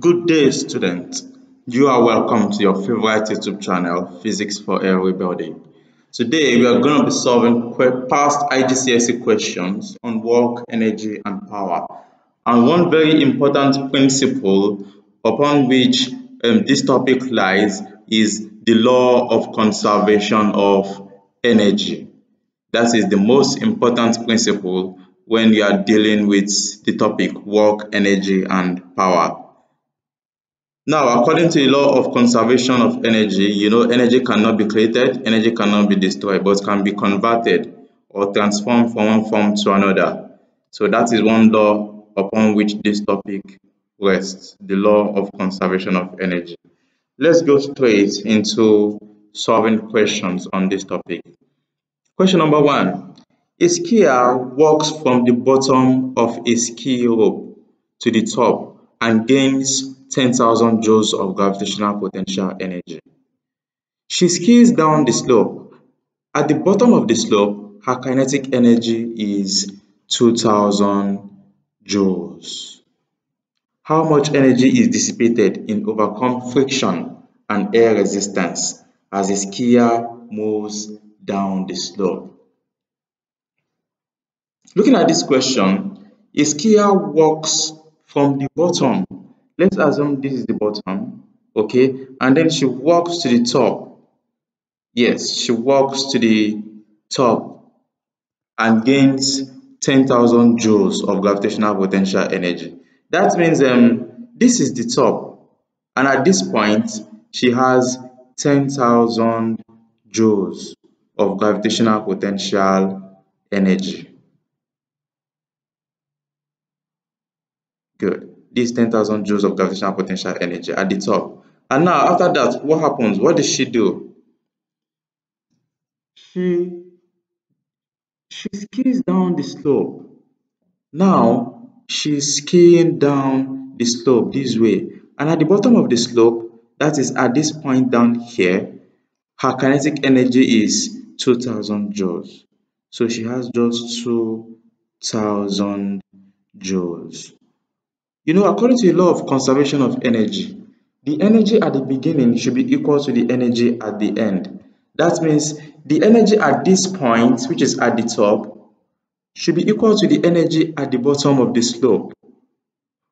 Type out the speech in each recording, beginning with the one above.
Good day students, you are welcome to your favorite YouTube channel Physics for Everybody. Today we are going to be solving past IGCSE questions on work, energy and power and one very important principle upon which um, this topic lies is the law of conservation of energy. That is the most important principle when you are dealing with the topic work, energy and power. Now, according to the law of conservation of energy, you know, energy cannot be created, energy cannot be destroyed, but can be converted or transformed from one form to another. So that is one law upon which this topic rests, the law of conservation of energy. Let's go straight into solving questions on this topic. Question number one. A skier walks from the bottom of a ski rope to the top and gains 10,000 joules of gravitational potential energy. She skis down the slope. At the bottom of the slope, her kinetic energy is 2,000 joules. How much energy is dissipated in overcome friction and air resistance as a skier moves down the slope? Looking at this question, a skier walks from the bottom let's assume this is the bottom okay? And then she walks to the top. Yes she walks to the top and gains 10,000 joules of gravitational potential energy. That means um this is the top. And at this point she has 10,000 joules of gravitational potential energy. Good this 10,000 joules of gravitational potential energy at the top. And now after that, what happens? What does she do? She, she skis down the slope. Now she's skiing down the slope this way. And at the bottom of the slope, that is at this point down here, her kinetic energy is 2000 joules. So she has just 2000 joules. You know, according to the law of conservation of energy, the energy at the beginning should be equal to the energy at the end. That means the energy at this point, which is at the top, should be equal to the energy at the bottom of the slope.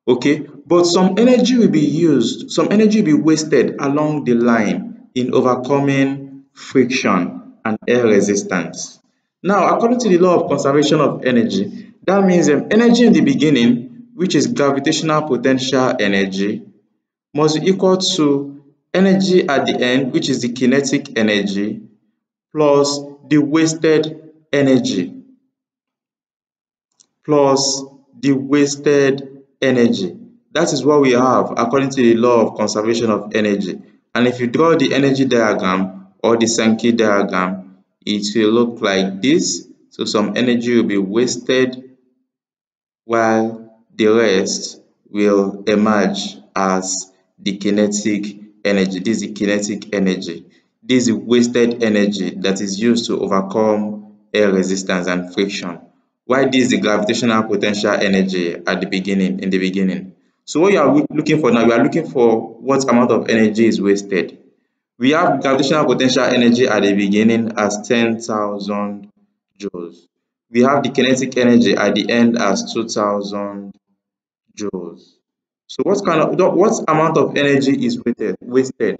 Okay, but some energy will be used, some energy will be wasted along the line in overcoming friction and air resistance. Now, according to the law of conservation of energy, that means um, energy in the beginning which is gravitational potential energy, must be equal to energy at the end, which is the kinetic energy, plus the wasted energy, plus the wasted energy. That is what we have according to the law of conservation of energy. And if you draw the energy diagram or the Sankey diagram, it will look like this. So some energy will be wasted while the rest will emerge as the kinetic energy. This is kinetic energy. This is wasted energy that is used to overcome air resistance and friction. Why this is the gravitational potential energy at the beginning, in the beginning. So what you are looking for now, we are looking for what amount of energy is wasted. We have gravitational potential energy at the beginning as 10,000 joules. We have the kinetic energy at the end as 2,000 joules. So what kind of what amount of energy is wasted? Wasted.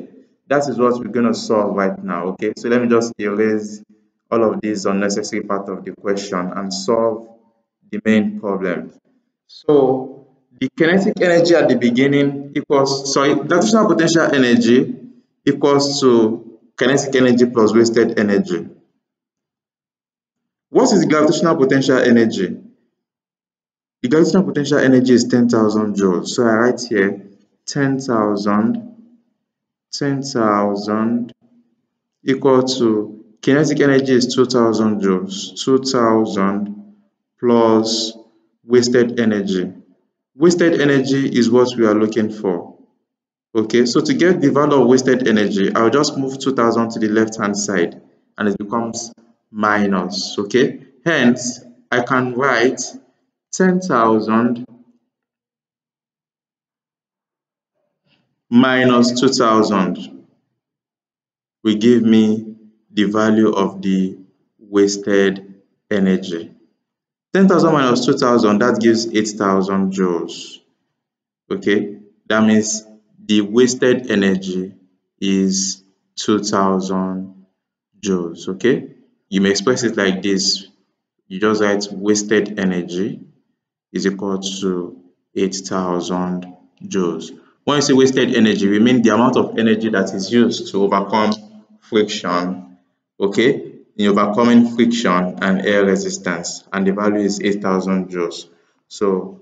That is what we're going to solve right now. Okay. So let me just erase all of these unnecessary part of the question and solve the main problem. So the kinetic energy at the beginning equals sorry gravitational potential energy equals to kinetic energy plus wasted energy. What is gravitational potential energy? The gravitational potential energy is 10,000 joules. So I write here 10,000, 10,000 equal to kinetic energy is 2,000 joules. 2,000 plus wasted energy. Wasted energy is what we are looking for. Okay, so to get the value of wasted energy, I'll just move 2000 to the left hand side and it becomes minus. Okay, hence I can write ten thousand minus 2000 will give me the value of the wasted energy. 10,000 minus 2,000, that gives 8,000 joules. Okay, that means the wasted energy is 2,000 joules. Okay, you may express it like this. You just write wasted energy is equal to 8,000 joules. When you say wasted energy, we mean the amount of energy that is used to overcome friction, okay, in overcoming friction and air resistance, and the value is 8,000 joules. So,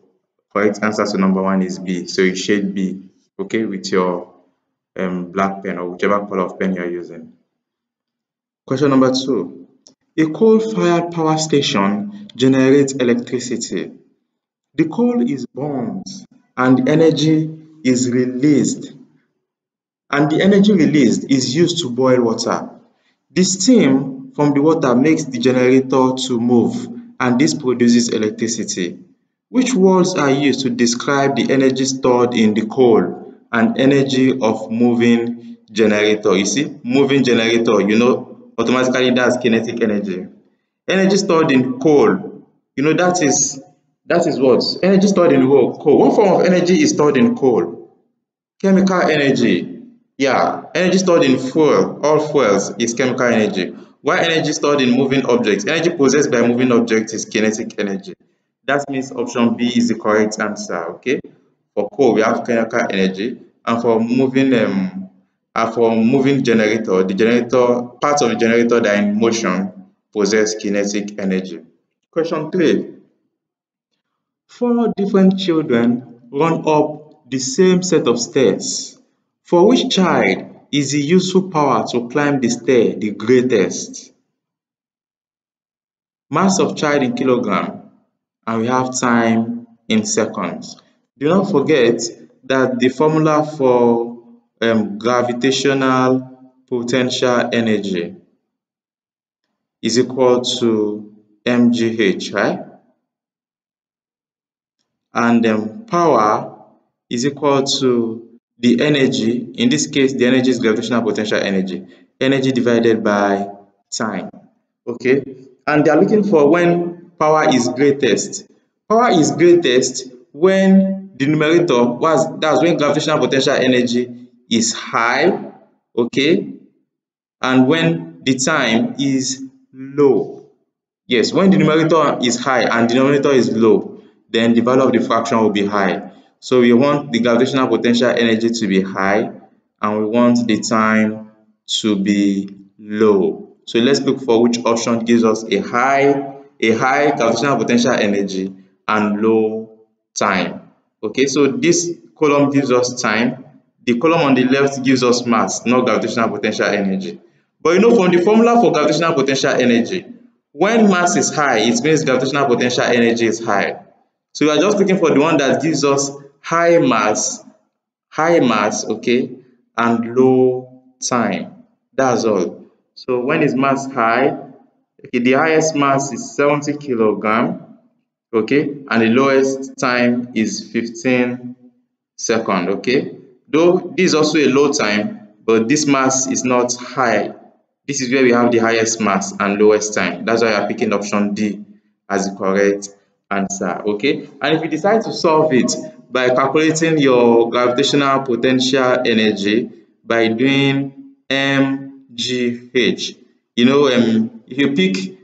correct answer to number one is B. So, you shade B, okay, with your um, black pen or whichever color of pen you are using. Question number two. A coal-fired power station generates electricity. The coal is burned and energy is released and the energy released is used to boil water. The steam from the water makes the generator to move and this produces electricity. Which words are used to describe the energy stored in the coal and energy of moving generator? You see, moving generator, you know, automatically that's kinetic energy. Energy stored in coal, you know, that is that is what? Energy stored in coal. One form of energy is stored in coal? Chemical energy. Yeah, energy stored in fuel, all fuels is chemical energy. While energy stored in moving objects, energy possessed by moving objects is kinetic energy. That means option B is the correct answer, okay? For coal, we have chemical energy, and for moving um, and for moving generator, the generator, parts of the generator that in motion possess kinetic energy. Question three. Four different children run up the same set of stairs. For which child is the useful power to climb the stair the greatest? Mass of child in kilogram and we have time in seconds. Do not forget that the formula for um, gravitational potential energy is equal to mgh, right? And um, power is equal to the energy, in this case the energy is gravitational potential energy, energy divided by time, okay? And they are looking for when power is greatest. Power is greatest when the numerator, was that's when gravitational potential energy is high, okay? And when the time is low. Yes, when the numerator is high and the denominator is low, then the value of the fraction will be high. So we want the gravitational potential energy to be high and we want the time to be low. So let's look for which option gives us a high, a high gravitational potential energy and low time. Okay, so this column gives us time. The column on the left gives us mass, not gravitational potential energy. But you know from the formula for gravitational potential energy, when mass is high, it means gravitational potential energy is high. So we are just looking for the one that gives us high mass, high mass, okay, and low time. That's all. So when is mass high? Okay, the highest mass is 70 kilogram, okay, and the lowest time is 15 second, okay. Though this is also a low time, but this mass is not high. This is where we have the highest mass and lowest time. That's why I'm picking option D as the correct answer okay? And if you decide to solve it by calculating your gravitational potential energy by doing mgh you know um if you pick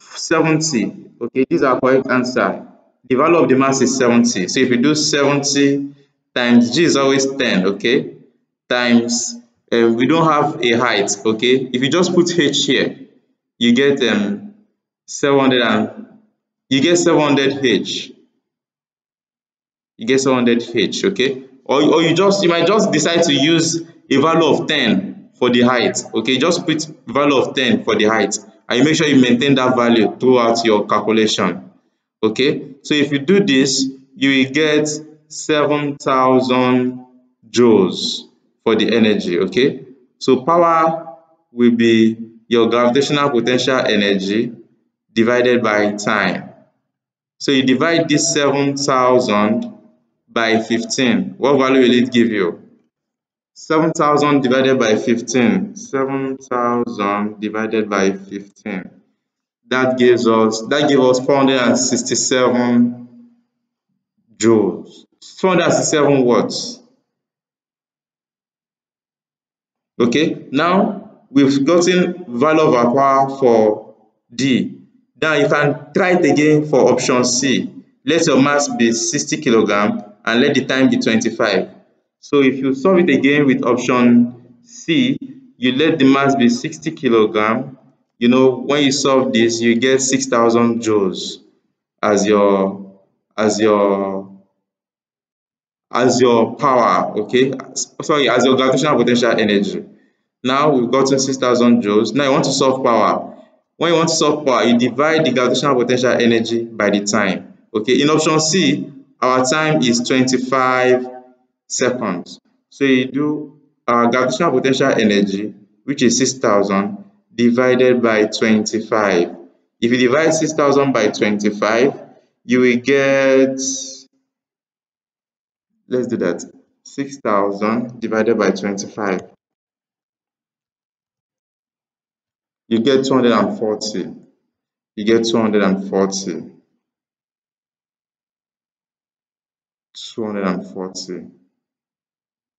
70 okay this is our correct answer. The value of the mass is 70 so if you do 70 times g is always 10 okay times um, we don't have a height okay? If you just put h here you get um 700 and you get 700H. You get 700H, okay? Or, or you just you might just decide to use a value of 10 for the height. Okay, just put value of 10 for the height and you make sure you maintain that value throughout your calculation. Okay, so if you do this, you will get 7,000 joules for the energy. Okay, so power will be your gravitational potential energy divided by time. So you divide this 7,000 by 15. What value will it give you? 7,000 divided by 15. 7,000 divided by 15. That gives us that gives us 467 joules. 467 watts. Okay, now we've gotten value of our power for D. Now you can try it again for option C. Let your mass be 60 kilogram and let the time be 25. So if you solve it again with option C, you let the mass be 60 kilogram. You know, when you solve this, you get 6,000 joules as your as your as your power, okay? Sorry, as your gravitational potential energy. Now we've gotten 6,000 joules. Now you want to solve power. When you want to solve power, you divide the gravitational potential energy by the time. Okay, in option C, our time is 25 seconds. So you do our gravitational potential energy, which is 6,000, divided by 25. If you divide 6,000 by 25, you will get, let's do that, 6,000 divided by 25. You get 240. You get 240. 240.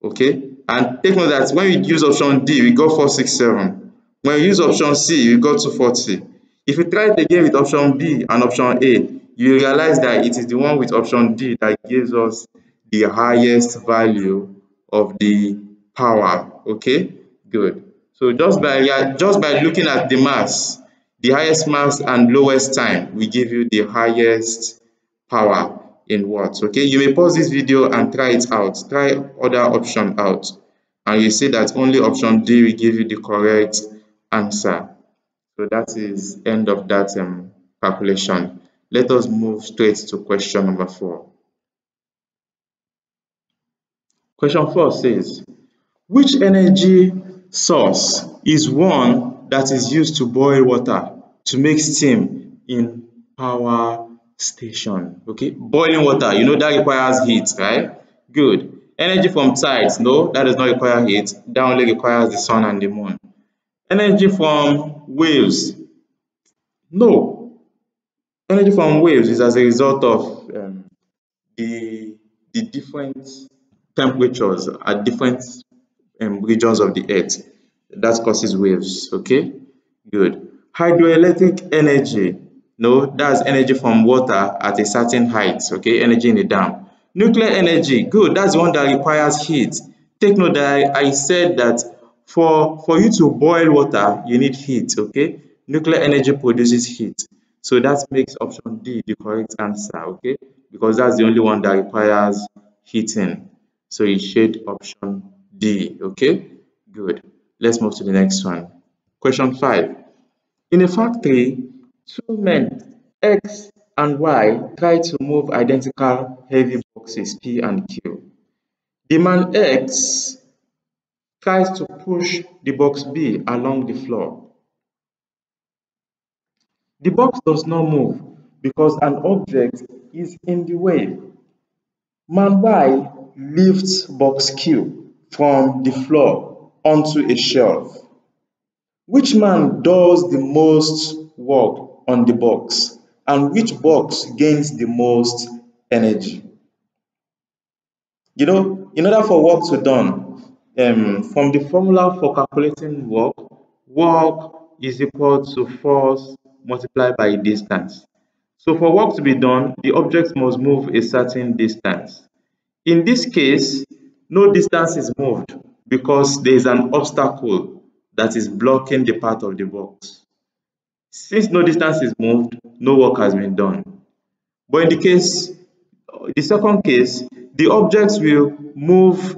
Okay, and take note that when we use option D, we got 467. When we use option C, we got 240. If you try it again with option B and option A, you realize that it is the one with option D that gives us the highest value of the power. Okay, good. So just by just by looking at the mass, the highest mass and lowest time will give you the highest power in watts. Okay, you may pause this video and try it out. Try other option out, and you see that only option D will give you the correct answer. So that is end of that um, calculation. Let us move straight to question number four. Question four says, which energy source is one that is used to boil water to make steam in power station. Okay, boiling water, you know that requires heat, right? Good. Energy from tides, no, that does not require heat. That only requires the sun and the moon. Energy from waves, no. Energy from waves is as a result of um, the, the different temperatures at different um, regions of the earth. That causes waves, okay? Good. Hydroelectric energy no, that's energy from water at a certain height, okay? Energy in a dam. Nuclear energy, good, that's one that requires heat. Take note that I, I said that for, for you to boil water, you need heat, okay? Nuclear energy produces heat. So that makes option D the correct answer, okay? Because that's the only one that requires heating. So you shade option D, okay? Good. Let's move to the next one. Question 5. In a factory, Two men, X and Y, try to move identical heavy boxes P and Q. The man X tries to push the box B along the floor. The box does not move because an object is in the way. Man Y lifts box Q from the floor onto a shelf. Which man does the most work on the box and which box gains the most energy. You know, in order for work to be done, um, from the formula for calculating work, work is equal to force multiplied by distance. So for work to be done, the object must move a certain distance. In this case, no distance is moved because there is an obstacle that is blocking the path of the box. Since no distance is moved, no work has been done. But in the case, the second case, the objects will move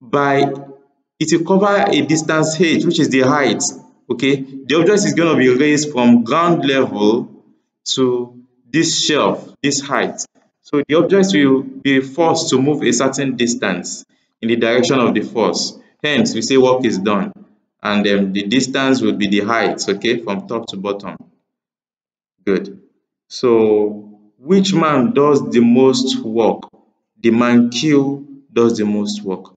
by, it will cover a distance h, which is the height, okay? The object is going to be raised from ground level to this shelf, this height. So the objects will be forced to move a certain distance in the direction of the force. Hence, we say work is done and the distance would be the height, okay, from top to bottom. Good. So, which man does the most work? The man Q does the most work.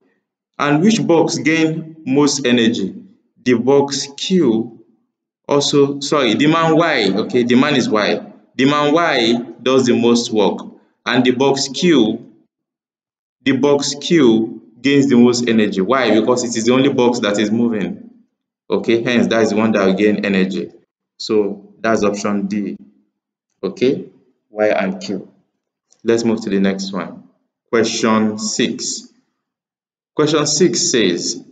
And which box gain most energy? The box Q also, sorry, the man Y, okay, the man is Y. The man Y does the most work. And the box Q, the box Q gains the most energy. Why? Because it is the only box that is moving. Okay, hence that is the one that will gain energy. So that's option D. Okay, Y and Q. Let's move to the next one. Question 6. Question 6 says,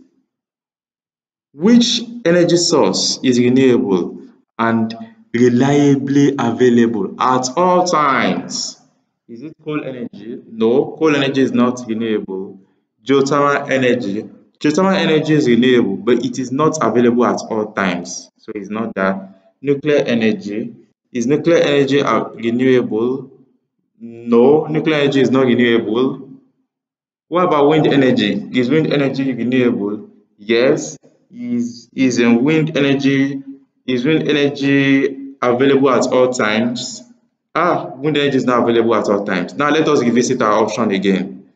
which energy source is renewable and reliably available at all times? Is it coal energy? No, coal energy is not renewable. Geothermal energy. Geothermal energy is renewable, but it is not available at all times. So it's not that. Nuclear energy. Is nuclear energy renewable? No, nuclear energy is not renewable. What about wind energy? Is wind energy renewable? Yes. Is is wind energy is wind energy available at all times? Ah, wind energy is now available at all times. Now let us revisit our option again.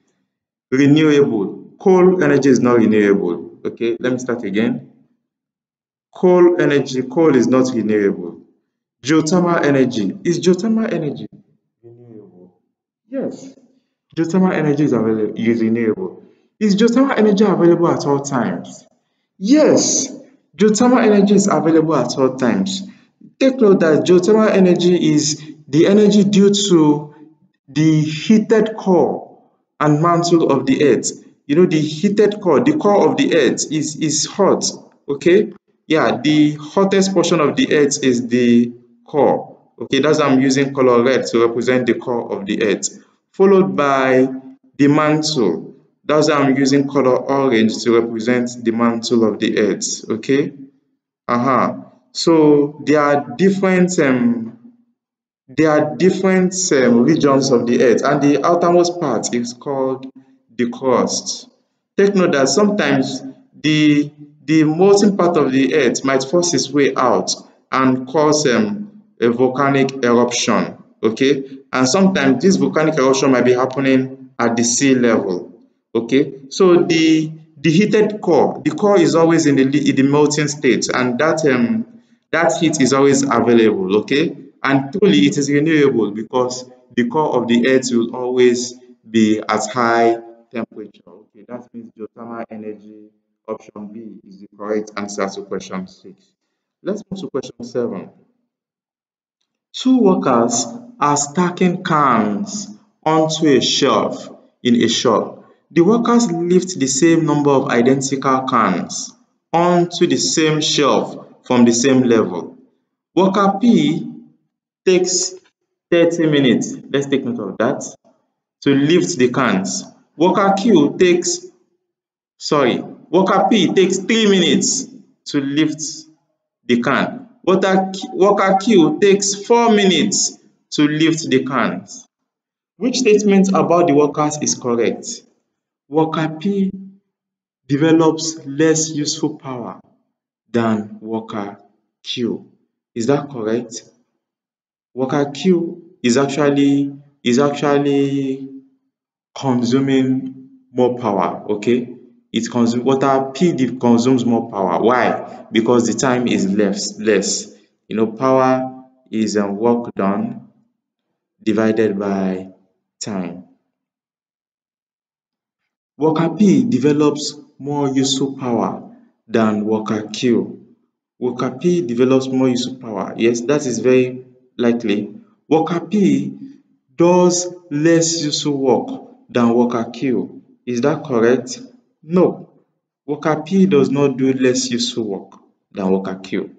Renewable. Coal energy is not renewable. Okay, let me start again. Coal energy, coal is not renewable. Geothermal energy. Is geothermal energy renewable? Yes, geothermal energy is available is renewable. Is geothermal energy available at all times? Yes, geothermal energy is available at all times. Take note that geothermal energy is the energy due to the heated core and mantle of the earth. You know, the heated core, the core of the earth is, is hot, okay? Yeah, the hottest portion of the earth is the core. Okay, that's I'm using color red to represent the core of the earth, followed by the mantle. That's I'm using color orange to represent the mantle of the earth. Okay, uh-huh. So there are different um, there are different um, regions of the earth, and the outermost part is called the crust. Take note that sometimes the the molten part of the earth might force its way out and cause um, a volcanic eruption okay? And sometimes this volcanic eruption might be happening at the sea level okay? So the the heated core the core is always in the in the melting state and that um that heat is always available okay and truly it is renewable because the core of the earth will always be at high temperature okay that means geothermal energy option b is the correct answer to question six let's move to question seven Two workers are stacking cans onto a shelf in a shop. The workers lift the same number of identical cans onto the same shelf from the same level. Worker P takes 30 minutes, let's take note of that, to lift the cans. Worker Q takes, sorry, worker P takes 3 minutes to lift the can. Worker Q takes 4 minutes to lift the cans. Which statement about the workers is correct? Worker P develops less useful power than worker Q. Is that correct? Worker Q is actually is actually consuming more power, okay? it consumes water P consumes more power. Why? Because the time is less. less. You know, power is work done divided by time. Worker P develops more useful power than worker Q. Worker P develops more useful power. Yes, that is very likely. Worker P does less useful work than worker Q. Is that correct? No, worker P does not do less useful work than worker Q.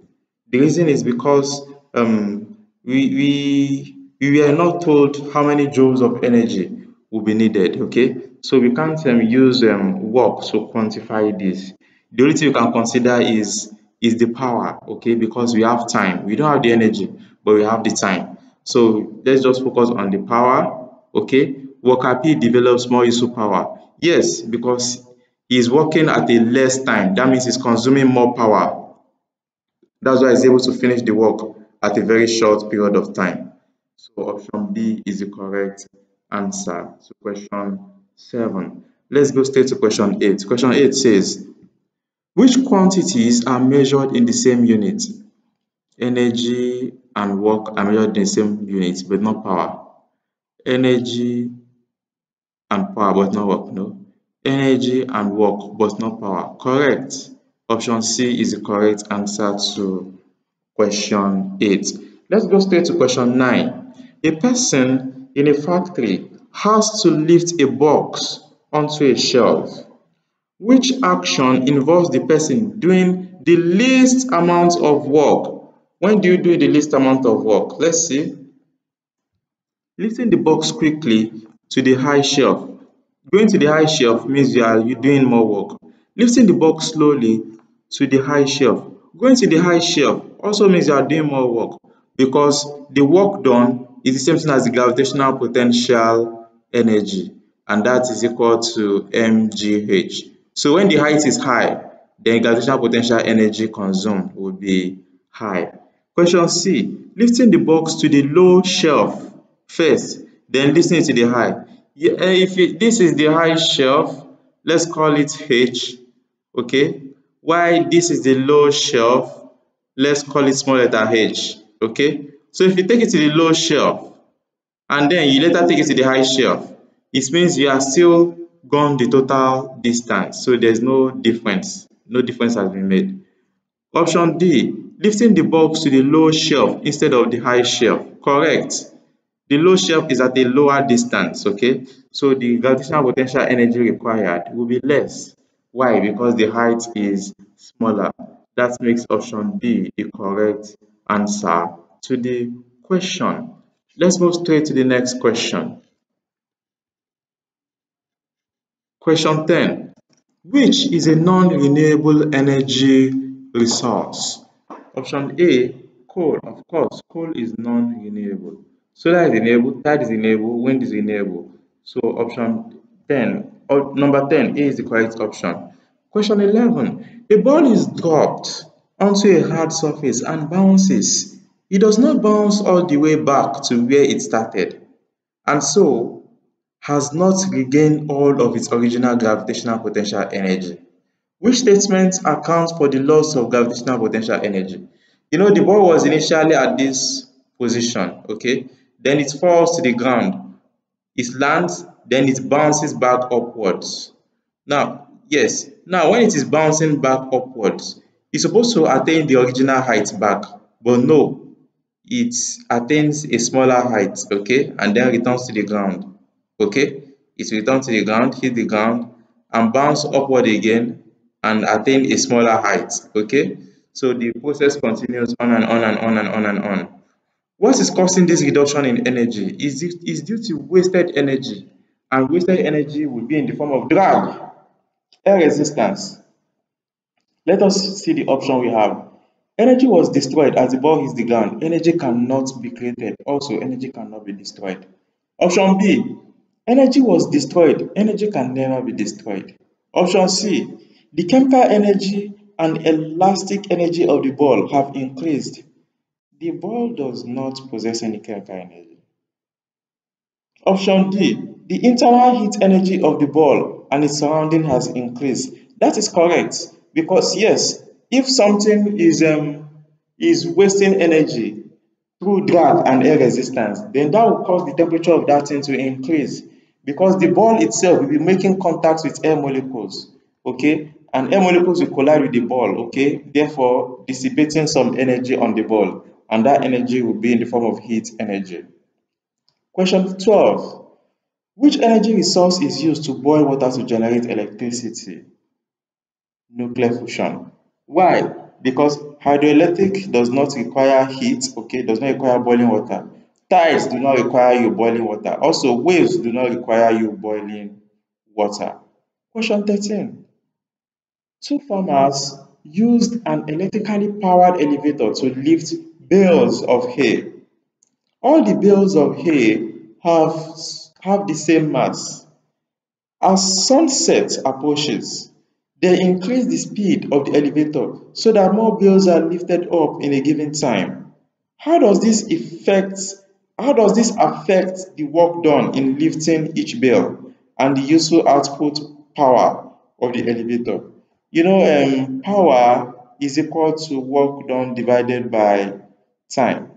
The reason is because um, we, we, we were not told how many joules of energy will be needed, okay? So we can't um, use um, work to quantify this. The only thing you can consider is, is the power, okay? Because we have time. We don't have the energy, but we have the time. So let's just focus on the power, okay? Worker P develops more useful power. Yes, because is working at a less time. That means he's consuming more power. That's why he's able to finish the work at a very short period of time. So option B is the correct answer to question 7. Let's go straight to question 8. Question 8 says, which quantities are measured in the same unit? Energy and work are measured in the same unit, but not power. Energy and power, but not work, no. Energy and work, but not power. Correct. Option C is the correct answer to question 8. Let's go straight to question 9. A person in a factory has to lift a box onto a shelf. Which action involves the person doing the least amount of work? When do you do the least amount of work? Let's see. Lifting the box quickly to the high shelf. Going to the high shelf means you are you doing more work. Lifting the box slowly to the high shelf. Going to the high shelf also means you are doing more work because the work done is the same thing as the gravitational potential energy and that is equal to mgh. So when the height is high, then gravitational potential energy consumed will be high. Question C, lifting the box to the low shelf first, then it to the high. If it, this is the high shelf, let's call it H, okay? While this is the low shelf, let's call it small letter h, okay? So if you take it to the low shelf and then you later take it to the high shelf, it means you are still gone the total distance. So there's no difference. No difference has been made. Option D, lifting the box to the low shelf instead of the high shelf. Correct. The low shelf is at a lower distance, okay? So the gravitational potential energy required will be less. Why? Because the height is smaller. That makes option B the correct answer to the question. Let's move straight to the next question. Question 10. Which is a non-renewable energy resource? Option A, coal. Of course, coal is non-renewable. Solar is renewable, tide is renewable, wind is renewable. So option 10, or number 10, A is the correct option. Question 11. A ball is dropped onto a hard surface and bounces. It does not bounce all the way back to where it started and so has not regained all of its original gravitational potential energy. Which statement accounts for the loss of gravitational potential energy? You know, the ball was initially at this position, okay? Then it falls to the ground. It lands, then it bounces back upwards. Now, Yes, now when it is bouncing back upwards, it's supposed to attain the original height back, but no, it attains a smaller height, okay, and then returns to the ground, okay? It returns to the ground, hit the ground, and bounce upward again and attain a smaller height, okay? So the process continues on and on and on and on and on. What is causing this reduction in energy is, is due to wasted energy, and wasted energy will be in the form of drag, Air resistance. Let us see the option we have. Energy was destroyed as the ball hits the ground. Energy cannot be created. Also, energy cannot be destroyed. Option B. Energy was destroyed. Energy can never be destroyed. Option C. The chemical energy and elastic energy of the ball have increased. The ball does not possess any chemical energy. Option D. The internal heat energy of the ball and its surrounding has increased. That is correct because yes, if something is um, is wasting energy through drag and air resistance, then that will cause the temperature of that thing to increase because the ball itself will be making contact with air molecules, okay? And air molecules will collide with the ball, okay? Therefore, dissipating some energy on the ball, and that energy will be in the form of heat energy. Question 12. Which energy resource is used to boil water to generate electricity? Nuclear fusion. Why? Because hydroelectric does not require heat, okay, does not require boiling water. Tides do not require you boiling water. Also, waves do not require you boiling water. Question 13. Two farmers used an electrically powered elevator to lift bales of hay. All the bales of hay have have the same mass. As sunset approaches, they increase the speed of the elevator so that more bales are lifted up in a given time. How does this affect how does this affect the work done in lifting each bale and the useful output power of the elevator. You know, um, power is equal to work done divided by time.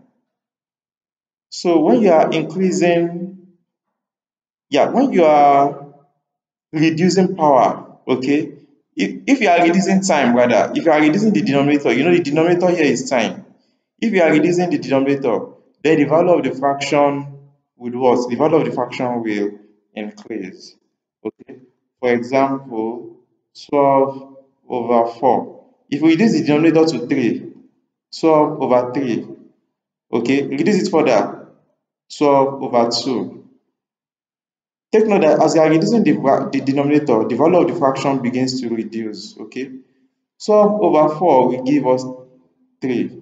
So when you are increasing, yeah, when you are reducing power, okay, if, if you are reducing time rather, if you are reducing the denominator, you know the denominator here is time. If you are reducing the denominator, then the value of the fraction will what? The value of the fraction will increase. Okay. For example, 12 over 4. If we reduce the denominator to 3, 12 over 3. Okay, reduce it further. 12 over 2. Take note that as you are reducing the, the denominator, the value of the fraction begins to reduce. Okay, 12 over 4 will give us 3.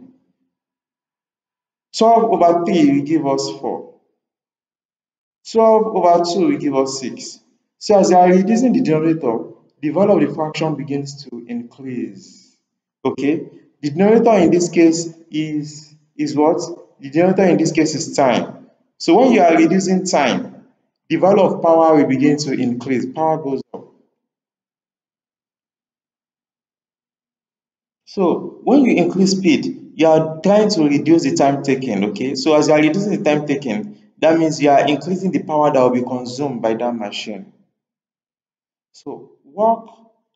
12 over 3 will give us 4. 12 over 2 will give us 6. So as you are reducing the denominator, the value of the fraction begins to increase. Okay, the denominator in this case is, is what? The denominator in this case is time. So when you are reducing time, the value of power will begin to increase. Power goes up. So when you increase speed, you are trying to reduce the time taken, okay? So as you are reducing the time taken, that means you are increasing the power that will be consumed by that machine. So work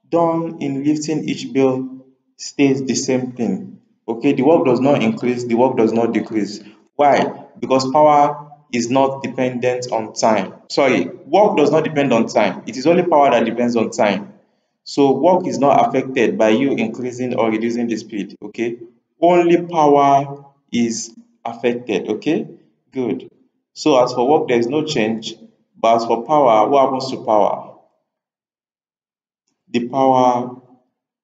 done in lifting each bale stays the same thing. Okay, the work does not increase, the work does not decrease. Why? Because power is not dependent on time. Sorry, work does not depend on time. It is only power that depends on time. So work is not affected by you increasing or reducing the speed. Okay, only power is affected. Okay, good. So as for work, there is no change. But as for power, what happens to power? The power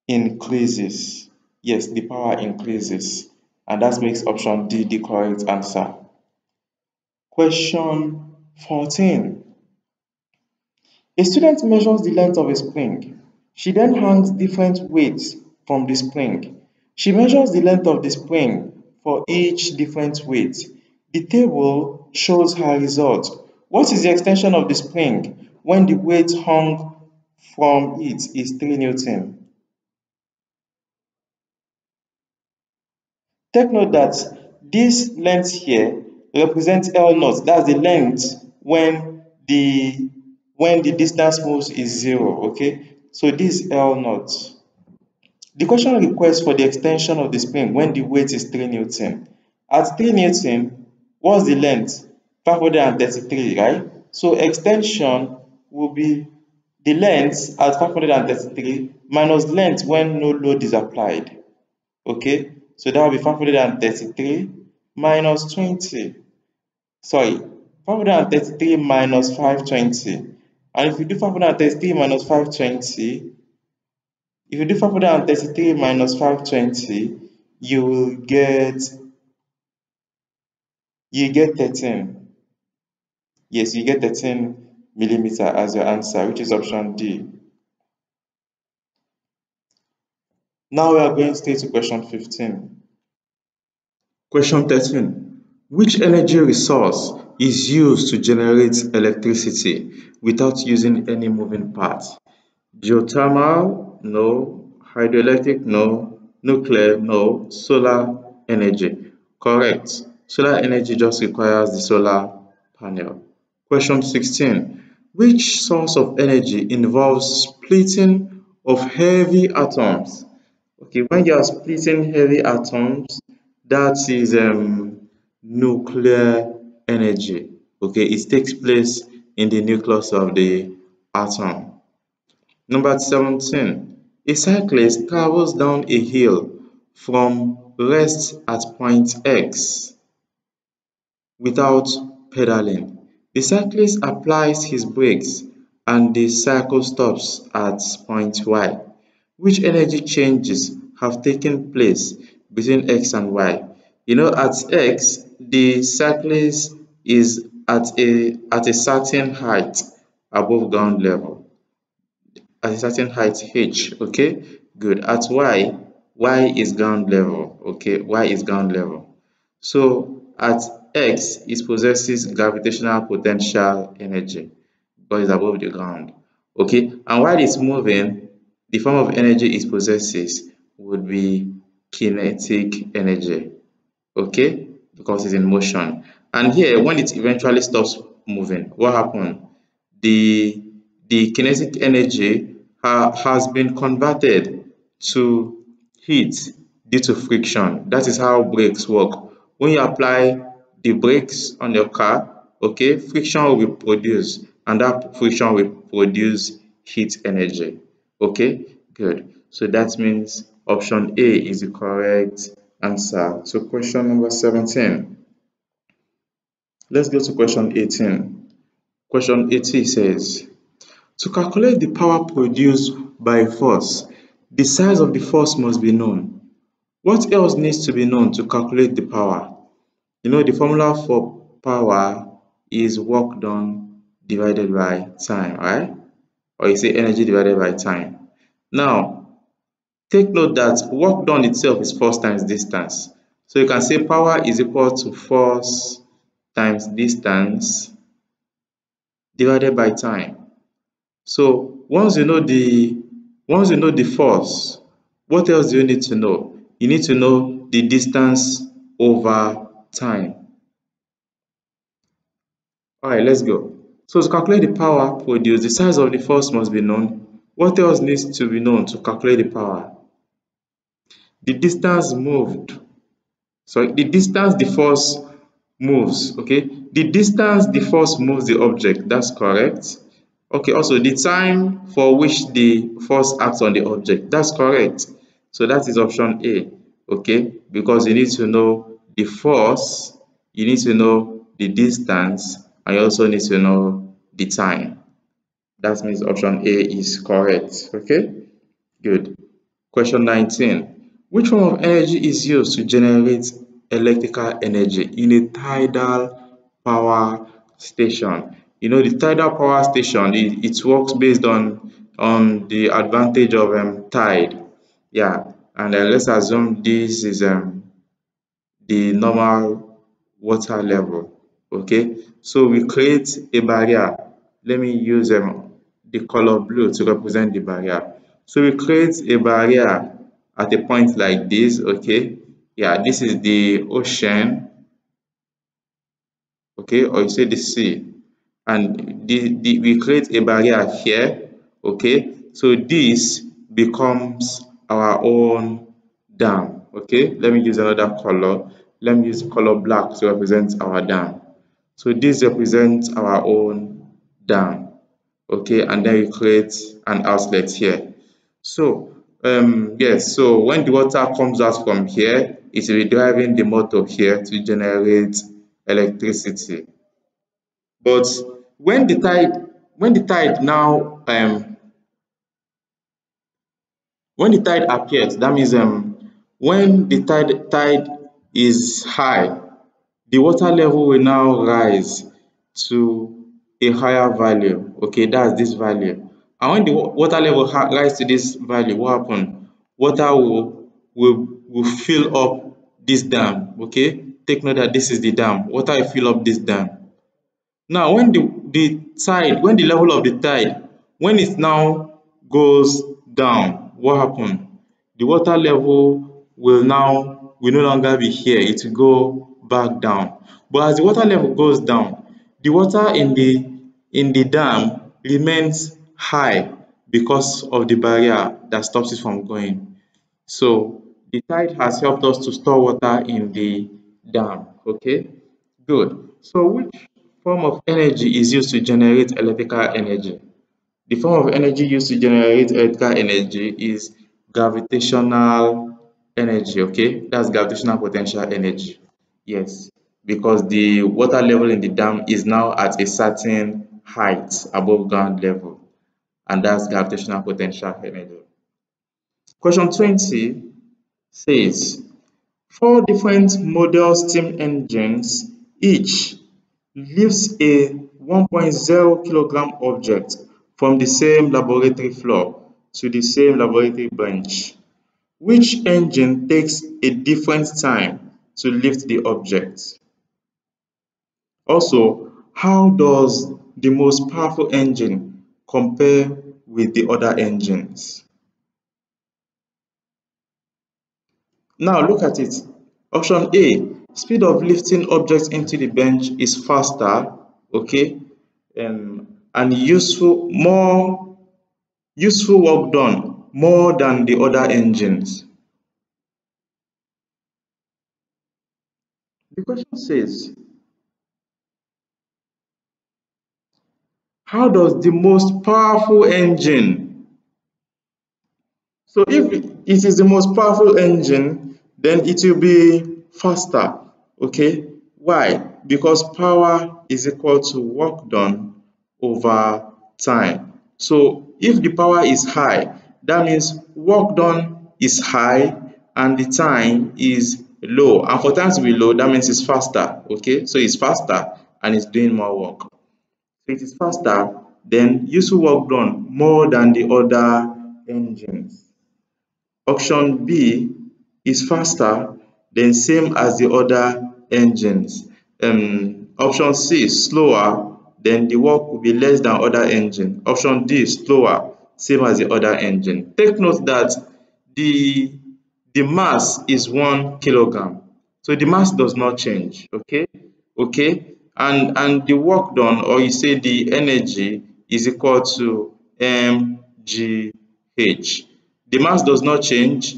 increases. Yes, the power increases. And that makes option D the correct answer. Question 14. A student measures the length of a spring. She then hangs different weights from the spring. She measures the length of the spring for each different weight. The table shows her result. What is the extension of the spring when the weight hung from it is 3 Newton. Take note that this length here represents L naught. That's the length when the when the distance moves is zero. Okay, so this is L naught. The question requests for the extension of the spring when the weight is 3 Newton. At 3 Newton, what's the length? 533, right? So extension will be the length at 533 minus length when no load is applied. Okay, so that will be 533 minus 20. Sorry, 533 minus 520. And if you do 533 minus 520, if you do 533 minus 520, you will get you get 13. Yes, you get 13 millimeter as your answer, which is option D. Now we are going straight to question 15. Question 13. Which energy resource is used to generate electricity without using any moving parts? Geothermal? No. Hydroelectric? No. Nuclear? No. Solar energy? Correct. Solar energy just requires the solar panel. Question 16. Which source of energy involves splitting of heavy atoms? Okay, when you are splitting heavy atoms, that is um, nuclear energy. Okay, it takes place in the nucleus of the atom. Number 17. A cyclist travels down a hill from rest at point X without pedaling. The cyclist applies his brakes and the cycle stops at point Y. Which energy changes have taken place between X and Y? You know, at X, the cyclist is at a, at a certain height above ground level. At a certain height H, okay? Good. At Y, Y is ground level, okay? Y is ground level. So at X, it possesses gravitational potential energy because it's above the ground. Okay, and while it's moving, the form of energy it possesses would be kinetic energy. Okay, because it's in motion. And here, when it eventually stops moving, what happened? The the kinetic energy ha has been converted to heat due to friction. That is how brakes work. When you apply the brakes on your car, okay, friction will be produced and that friction will produce heat energy. Okay, good. So that means option A is the correct answer So question number 17. Let's go to question 18. Question 18 says, to calculate the power produced by force, the size of the force must be known. What else needs to be known to calculate the power? You know, the formula for power is work done divided by time, right? Or you say energy divided by time. Now, take note that work done itself is force times distance. So you can say power is equal to force times distance divided by time. So once you know the once you know the force, what else do you need to know? You need to know the distance over time. Alright, let's go. So to calculate the power produced, the size of the force must be known. What else needs to be known to calculate the power? The distance moved. So the distance the force moves, okay? The distance the force moves the object, that's correct. Okay, also the time for which the force acts on the object. That's correct. So that is option A. Okay, because you need to know the force, you need to know the distance, and you also need to know the time. That means option A is correct. Okay, good. Question 19. Which form of energy is used to generate electrical energy in a tidal power station? you know the tidal power station it, it works based on on the advantage of um, tide yeah and uh, let's assume this is um the normal water level okay? So we create a barrier. Let me use um the color blue to represent the barrier. So we create a barrier at a point like this okay? Yeah this is the ocean okay? Or you say the sea. And the, the, we create a barrier here okay? So this becomes our own dam okay? Let me use another color let me use color black to represent our dam. So this represents our own dam. Okay and then we create an outlet here. So um yes so when the water comes out from here it will be driving the motor here to generate electricity. But when the tide when the tide now um when the tide appears that means um when the tide tide is high. The water level will now rise to a higher value. Okay that's this value. And when the water level rise to this value what happen? Water will will will fill up this dam. Okay take note that this is the dam. Water will fill up this dam. Now when the the tide when the level of the tide when it now goes down what happen? The water level will now will no longer be here. It will go back down. But as the water level goes down the water in the in the dam remains high because of the barrier that stops it from going. So the tide has helped us to store water in the dam. Okay? Good. So which form of energy is used to generate electrical energy? The form of energy used to generate electrical energy is gravitational energy, okay? That's gravitational potential energy. Yes, because the water level in the dam is now at a certain height above ground level, and that's gravitational potential energy. Question 20 says, four different model steam engines, each lifts a 1.0 kilogram object from the same laboratory floor to the same laboratory bench. Which engine takes a different time to lift the object? Also, how does the most powerful engine compare with the other engines? Now look at it. Option A, speed of lifting objects into the bench is faster, okay, um, and useful, more useful work done more than the other engines. The question says, how does the most powerful engine, so if it is the most powerful engine, then it will be faster, okay? Why? Because power is equal to work done over time. So if the power is high, that means work done is high and the time is low. And for time to be low, that means it's faster, okay? So it's faster and it's doing more work. So it is faster, then useful work done more than the other engines. Option B is faster than same as the other engines. Um, option C slower, then the work will be less than other engine. Option D slower, same as the other engine. Take note that the the mass is one kilogram, so the mass does not change. Okay, okay, and and the work done, or you say the energy, is equal to mgh. The mass does not change,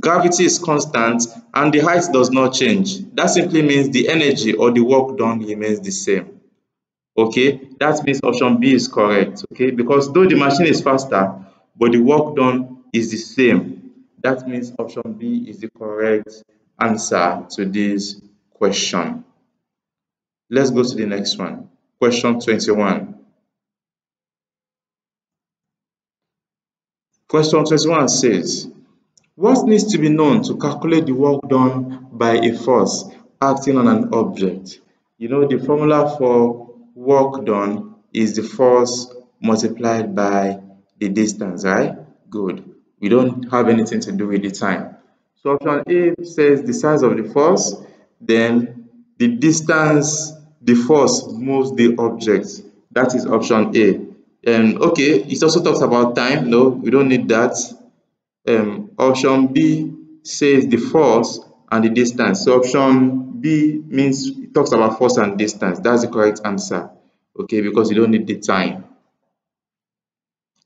gravity is constant and the height does not change. That simply means the energy or the work done remains the same. Okay, that means option B is correct. Okay, because though the machine is faster, but the work done is the same. That means option B is the correct answer to this question. Let's go to the next one. Question 21. Question 21 says, what needs to be known to calculate the work done by a force acting on an object? You know, the formula for work done is the force multiplied by the distance, right? Good. We don't have anything to do with the time. So option A says the size of the force, then the distance the force moves the object. That is option A. And okay, it also talks about time. No, we don't need that um, option B says the force and the distance. So option B means it talks about force and distance. That's the correct answer. Okay, because you don't need the time.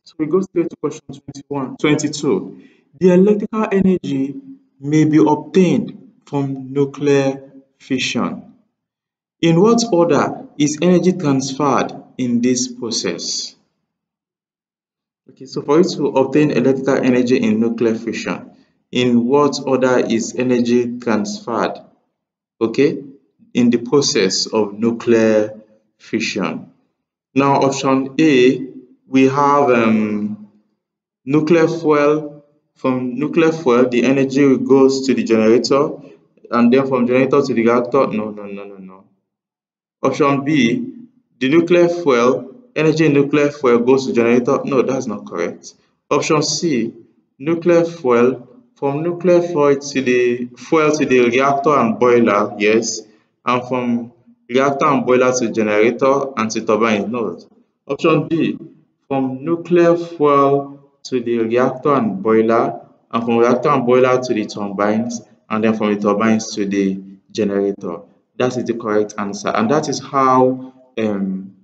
So we go straight to question 21, 22. The electrical energy may be obtained from nuclear fission. In what order is energy transferred in this process? Okay, so for you to obtain electrical energy in nuclear fission, in what order is energy transferred? Okay, in the process of nuclear fission. Now, option A, we have um, nuclear fuel. From nuclear fuel, the energy goes to the generator, and then from generator to the reactor. No, no, no, no, no. Option B, the nuclear fuel energy in nuclear fuel goes to generator. No, that's not correct. Option C, nuclear fuel from nuclear fuel to the fuel to the reactor and boiler, yes, and from reactor and boiler to generator and to turbine, no. Option B, from nuclear fuel to the reactor and boiler, and from reactor and boiler to the turbines, and then from the turbines to the generator. That is the correct answer, and that is how um,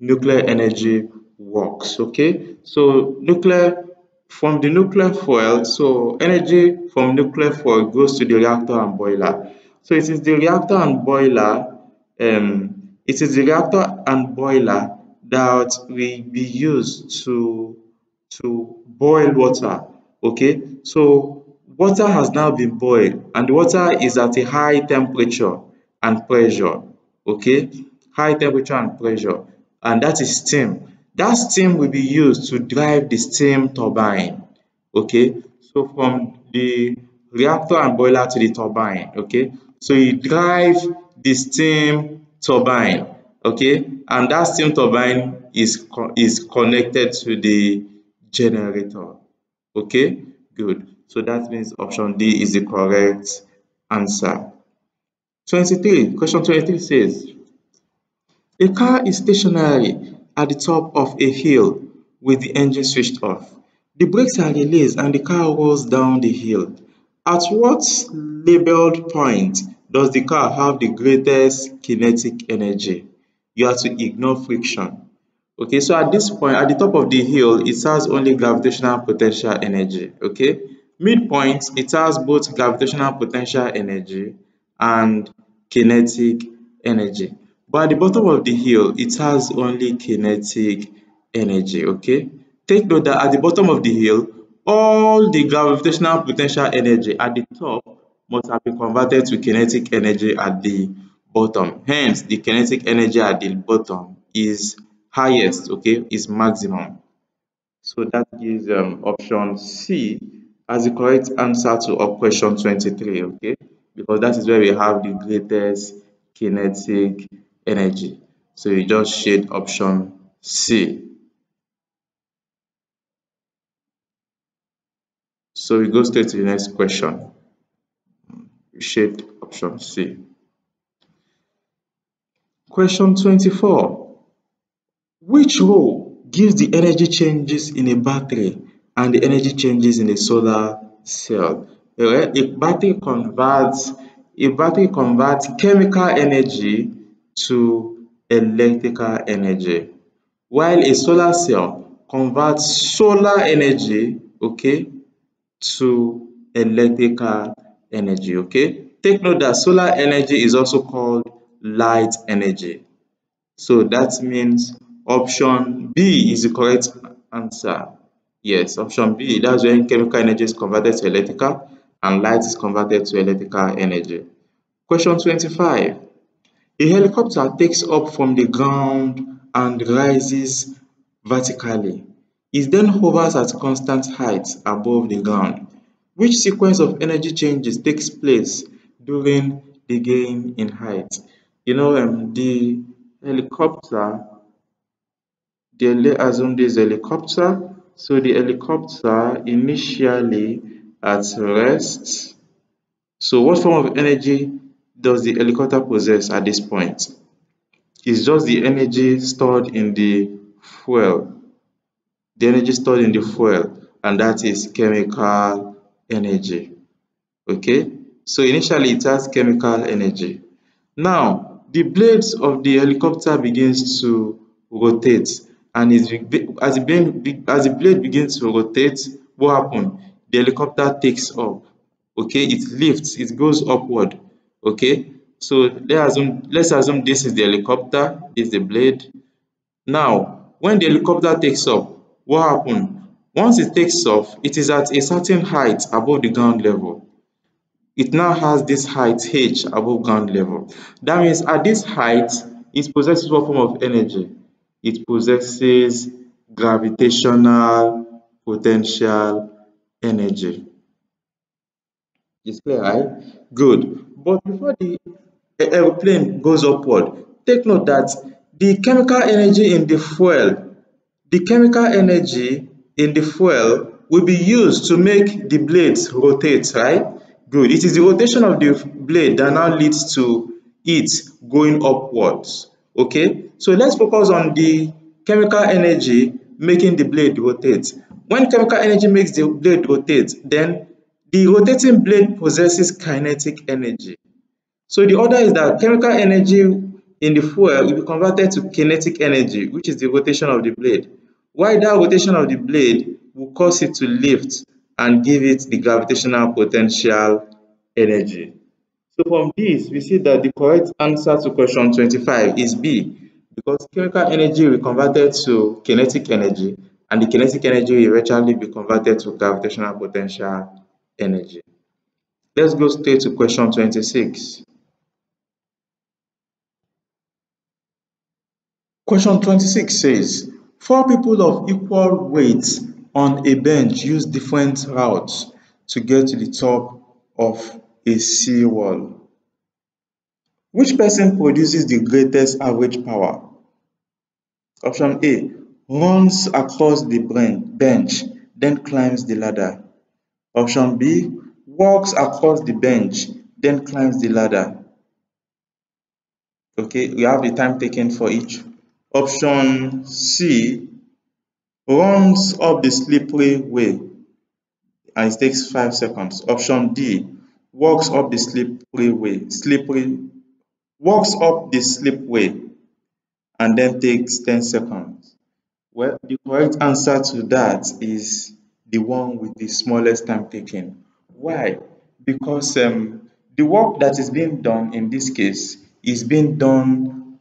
nuclear energy works okay so nuclear from the nuclear fuel so energy from nuclear fuel goes to the reactor and boiler. So it is the reactor and boiler um it is the reactor and boiler that will be used to to boil water okay? So water has now been boiled and water is at a high temperature and pressure okay? High temperature and pressure and that is steam. That steam will be used to drive the steam turbine. Okay, so from the reactor and boiler to the turbine. Okay, so you drive the steam turbine. Okay, and that steam turbine is is connected to the generator. Okay, good. So that means option D is the correct answer. 23. Question 23 says, a car is stationary at the top of a hill with the engine switched off. The brakes are released and the car rolls down the hill. At what labeled point does the car have the greatest kinetic energy? You have to ignore friction. Okay, so at this point, at the top of the hill, it has only gravitational potential energy. Okay, midpoint, it has both gravitational potential energy and kinetic energy. But at the bottom of the hill, it has only kinetic energy, okay? Take note that at the bottom of the hill, all the gravitational potential energy at the top must have been converted to kinetic energy at the bottom. Hence, the kinetic energy at the bottom is highest, okay, is maximum. So that gives um, option C as the correct answer to question 23, okay? Because that is where we have the greatest kinetic energy. So you just shade option C. So we go straight to the next question. We shade option C. Question 24. Which role gives the energy changes in a battery and the energy changes in a solar cell? A battery converts a battery converts chemical energy to electrical energy. While a solar cell converts solar energy okay to electrical energy okay? Take note that solar energy is also called light energy. So that means option b is the correct answer. Yes option b that's when chemical energy is converted to electrical and light is converted to electrical energy. Question 25 a helicopter takes up from the ground and rises vertically. It then hovers at constant height above the ground. Which sequence of energy changes takes place during the gain in height? You know, um, the helicopter, the, let's assume this helicopter. So the helicopter initially at rest. So what form of energy does the helicopter possess at this point? It's just the energy stored in the fuel. The energy stored in the fuel, and that is chemical energy. Okay, so initially it has chemical energy. Now, the blades of the helicopter begins to rotate, and as the, blade, as the blade begins to rotate, what happens? The helicopter takes off. Okay, it lifts, it goes upward okay? So let's assume let's assume this is the helicopter this is the blade. Now when the helicopter takes off what happen? Once it takes off it is at a certain height above the ground level. It now has this height h above ground level. That means at this height it possesses what form of energy? It possesses gravitational potential energy. It's clear right? Good but before the aeroplane goes upward, take note that the chemical energy in the fuel, the chemical energy in the fuel will be used to make the blades rotate, right? Good. It is the rotation of the blade that now leads to it going upwards. Okay, so let's focus on the chemical energy making the blade rotate. When chemical energy makes the blade rotate, then the rotating blade possesses kinetic energy. So the order is that chemical energy in the fuel will be converted to kinetic energy, which is the rotation of the blade. While that rotation of the blade will cause it to lift and give it the gravitational potential energy. So from this, we see that the correct answer to question 25 is B, because chemical energy will be converted to kinetic energy, and the kinetic energy will eventually be converted to gravitational potential energy. Let's go straight to question 26. Question 26 says, four people of equal weight on a bench use different routes to get to the top of a seawall. Which person produces the greatest average power? Option A, runs across the bench, then climbs the ladder. Option B, walks across the bench, then climbs the ladder. Okay, we have the time taken for each Option C runs up the slippery way and it takes 5 seconds. Option D walks up the slippery way, slippery, walks up the slipway and then takes 10 seconds. Well, the correct answer to that is the one with the smallest time taken. Why? Because um, the work that is being done in this case is being done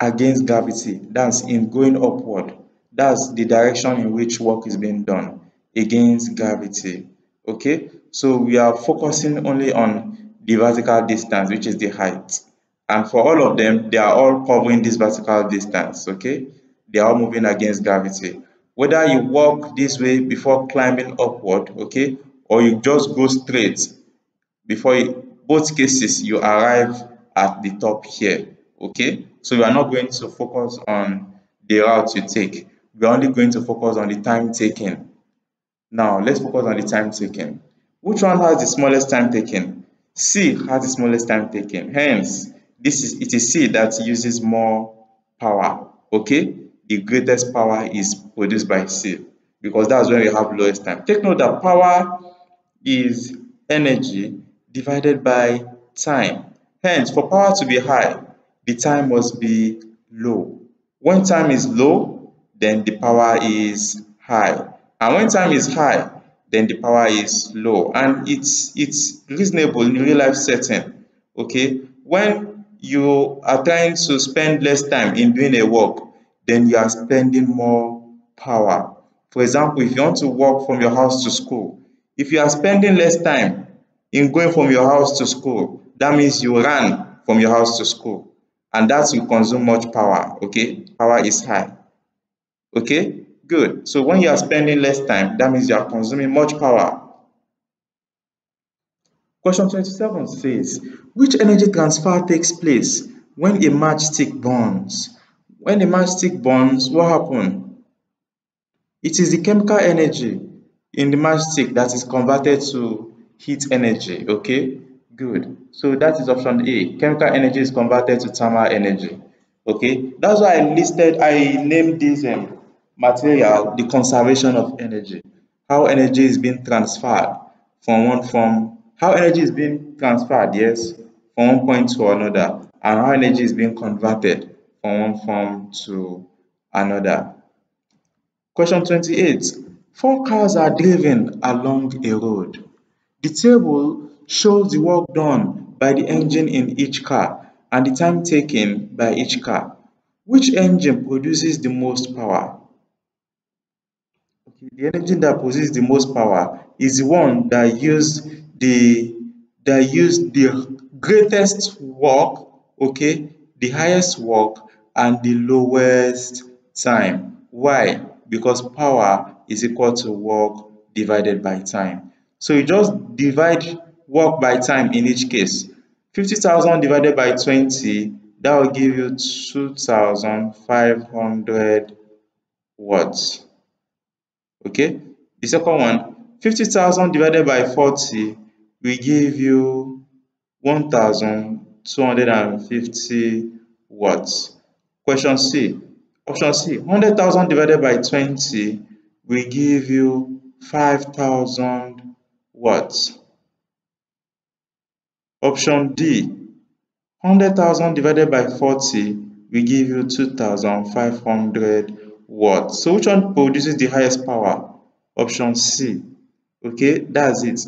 against gravity. That's in going upward. That's the direction in which work is being done against gravity. Okay, so we are focusing only on the vertical distance, which is the height. And for all of them, they are all covering this vertical distance. Okay, they are all moving against gravity. Whether you walk this way before climbing upward, okay, or you just go straight before you, both cases you arrive at the top here. Okay, so we are not going to focus on the route you take. We are only going to focus on the time taken. Now let's focus on the time taken. Which one has the smallest time taken? C has the smallest time taken. Hence, this is it is C that uses more power. Okay, the greatest power is produced by C because that's when we have lowest time. Take note that power is energy divided by time. Hence, for power to be high, the time must be low. When time is low, then the power is high. And when time is high, then the power is low. And it's it's reasonable in real life setting. Okay, when you are trying to spend less time in doing a work, then you are spending more power. For example, if you want to walk from your house to school, if you are spending less time in going from your house to school, that means you ran from your house to school. And that will consume much power. Okay, power is high. Okay, good. So when you are spending less time, that means you are consuming much power. Question 27 says, which energy transfer takes place when a matchstick burns? When a matchstick burns, what happens? It is the chemical energy in the matchstick that is converted to heat energy, okay? Good. So that is option A. Chemical energy is converted to thermal energy. Okay, that's why I listed, I named this um, material the conservation of energy. How energy is being transferred from one form, how energy is being transferred, yes, from one point to another, and how energy is being converted from one form to another. Question 28. Four cars are driven along a road. The table shows the work done by the engine in each car and the time taken by each car. Which engine produces the most power? Okay, the engine that produces the most power is the one that used the that used the greatest work, okay, the highest work and the lowest time. Why? Because power is equal to work divided by time. So you just divide work by time in each case. 50,000 divided by 20, that will give you 2,500 watts. Okay, the second one, 50,000 divided by 40 will give you 1,250 watts. Question C. Option C, 100,000 divided by 20 will give you 5,000 watts. Option D, 100,000 divided by 40 will give you 2,500 watts. So which one produces the highest power? Option C. Okay, that's it.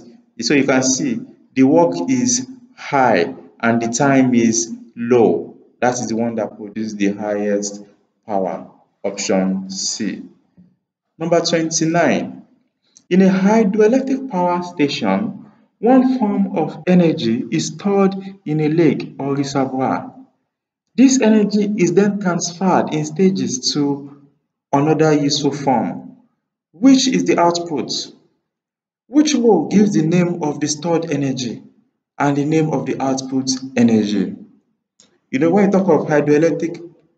So you can see the work is high and the time is low. That is the one that produces the highest power. Option C. Number 29. In a hydroelectric power station, one form of energy is stored in a lake or reservoir. This energy is then transferred in stages to another useful form. Which is the output? Which role gives the name of the stored energy and the name of the output energy? You know, when you talk of hydroelectric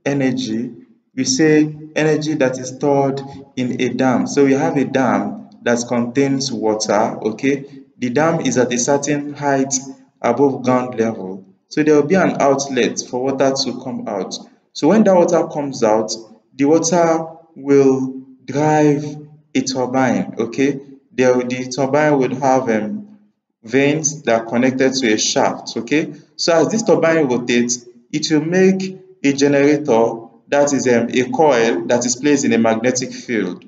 energy, we say energy that is stored in a dam. So we have a dam that contains water, okay? the dam is at a certain height above ground level so there will be an outlet for water to come out So when that water comes out, the water will drive a turbine, okay? The, the turbine would have um, vanes that are connected to a shaft, okay? So as this turbine rotates, it will make a generator that is um, a coil that is placed in a magnetic field.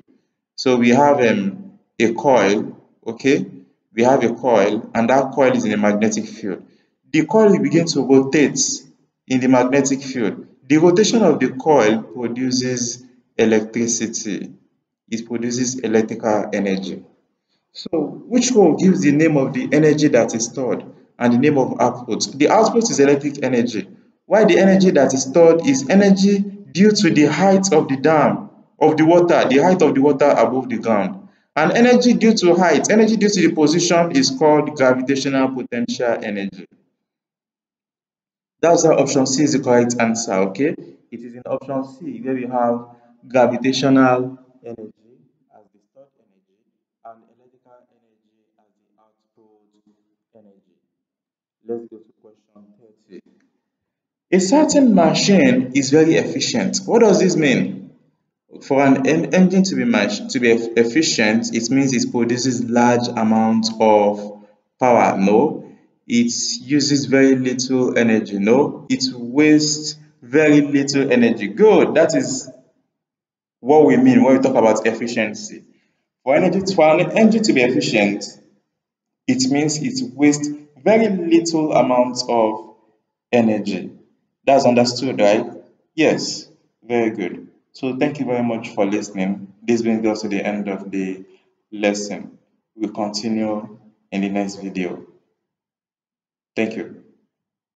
So we have um, a coil, okay? We have a coil and that coil is in a magnetic field. The coil will begin to rotate in the magnetic field. The rotation of the coil produces electricity. It produces electrical energy. So which one gives the name of the energy that is stored and the name of output? The output is electric energy, while the energy that is stored is energy due to the height of the dam of the water, the height of the water above the ground. And energy due to height, energy due to the position is called gravitational potential energy. That's why option C is the correct answer, okay? It is in option C where we have gravitational energy as the stored energy and electrical energy as the output energy. Let's go to question 30. A certain machine is very efficient. What does this mean? For an engine to be to be efficient, it means it produces large amounts of power. No, it uses very little energy. No, it wastes very little energy. Good. That is what we mean when we talk about efficiency. For energy, for an engine to be efficient, it means it wastes very little amounts of energy. That's understood, right? Yes. Very good. So thank you very much for listening. This brings us to the end of the lesson. We'll continue in the next video. Thank you.